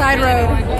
side road.